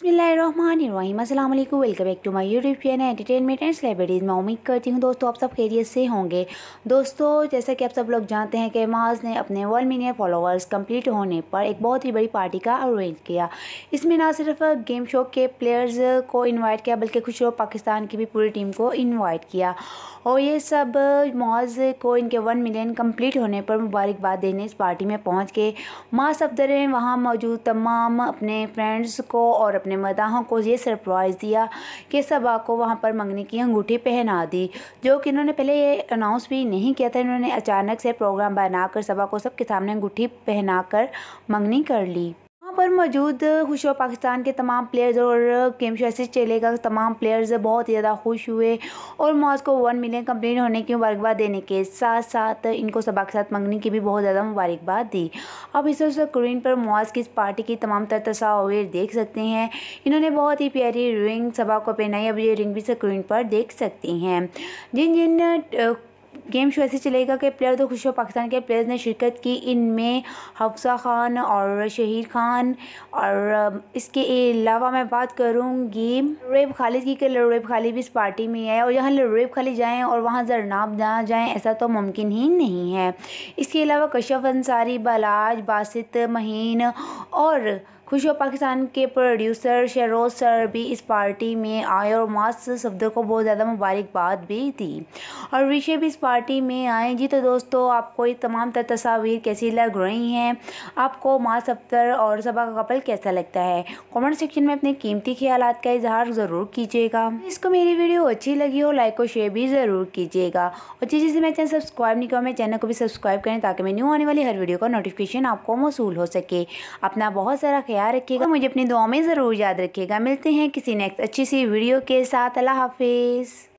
बसमीम अल्लाम welcome back to my YouTube channel, entertainment and celebrities. मैं उम्मीद करती हूँ, दोस्तों, आप सब खैरियत से होंगे। दोस्तों, जैसा कि आप सब लोग जानते हैं कि माज ने अपने वन मिलियन फॉलोअर्स कंप्लीट होने पर एक बहुत ही बड़ी पार्टी का अरेंज किया। इसमें ना सिर्फ़ गेम शो के प्लेयर्स को इन्वाइट किया, बल्कि खुश पाकिस्तान की भी पूरी टीम को इन्वाइट किया। और ये सब माज को इनके वन मिलियन कंप्लीट होने पर मुबारकबाद देने इस पार्टी में पहुँच के माँ सफदर वहाँ मौजूद, तमाम अपने फ्रेंड्स को और अपने अपने मदाहों को ये सरप्राइज़ दिया कि सबा को वहाँ पर मंगनी की अंगूठी पहना दी, जो कि इन्होंने पहले ये अनाउंस भी नहीं किया था। इन्होंने अचानक से प्रोग्राम बनाकर सबा को सबके सामने अंगूठी पहना कर मंगनी कर ली। पर मौजूद खुश हुआ पाकिस्तान के तमाम प्लेयर्स और गेम शो ऐसे चलेगा। तमाम प्लेयर्स बहुत ही ज़्यादा खुश हुए और मौज को वन मिलियन कंप्लीट होने की मुबारकबाद देने के साथ साथ इनको सबा के साथ मंगनी की भी बहुत ज़्यादा मुबारकबाद दी। अब इस स्क्रीन पर मौज की इस पार्टी की तमाम तर तस्वीर देख सकते हैं। इन्होंने बहुत ही प्यारी रिंग सबा को पहनाई। अब ये रिंग भी स्क्रीन पर देख सकती हैं। जिन जिन गेम शो ऐसे चलेगा कि प्लेयर तो खुश हो, पाकिस्तान के प्लेयर्स ने शिरकत की। इनमें हफ्सा खान और शहीर खान। और इसके अलावा मैं बात करूँगी रेब खालिद की कि रेब खालिद भी इस पार्टी में है और यहाँ रेब खालिद जाएँ और वहाँ जरनाब ना जाएँ, ऐसा तो मुमकिन ही नहीं है। इसके अलावा कशफ अंसारी, बलाज, बासित, महीन और खुशियों पाकिस्तान के प्रोड्यूसर शरोज सर भी इस पार्टी में आए और मास शब्द को बहुत ज़्यादा मुबारकबाद भी दी। और विषय भी इस पार्टी में आए। जी तो दोस्तों, आपको ये तमाम तर तस्वीर कैसी लग रही हैं? आपको मास अफ्तर और सबा का कपल कैसा लगता है? कमेंट सेक्शन में अपने कीमती ख्याल का इजहार ज़रूर कीजिएगा। इसको मेरी वीडियो अच्छी लगी हो लाइक और शेयर भी ज़रूर कीजिएगा। और जिस से मैं चैनल सब्सक्राइब नहीं करूँ मैं चैनल को भी सब्सक्राइब करें ताकि मैं न्यू आने वाली हर वीडियो का नोटिफिकेशन आपको मौसू हो सके। अपना बहुत सारा ख्याल ख्याल रखिएगा। मुझे अपनी दुआ में ज़रूर याद रखिएगा। मिलते हैं किसी नेक्स्ट अच्छी सी वीडियो के साथ। अल्लाह हाफिज़।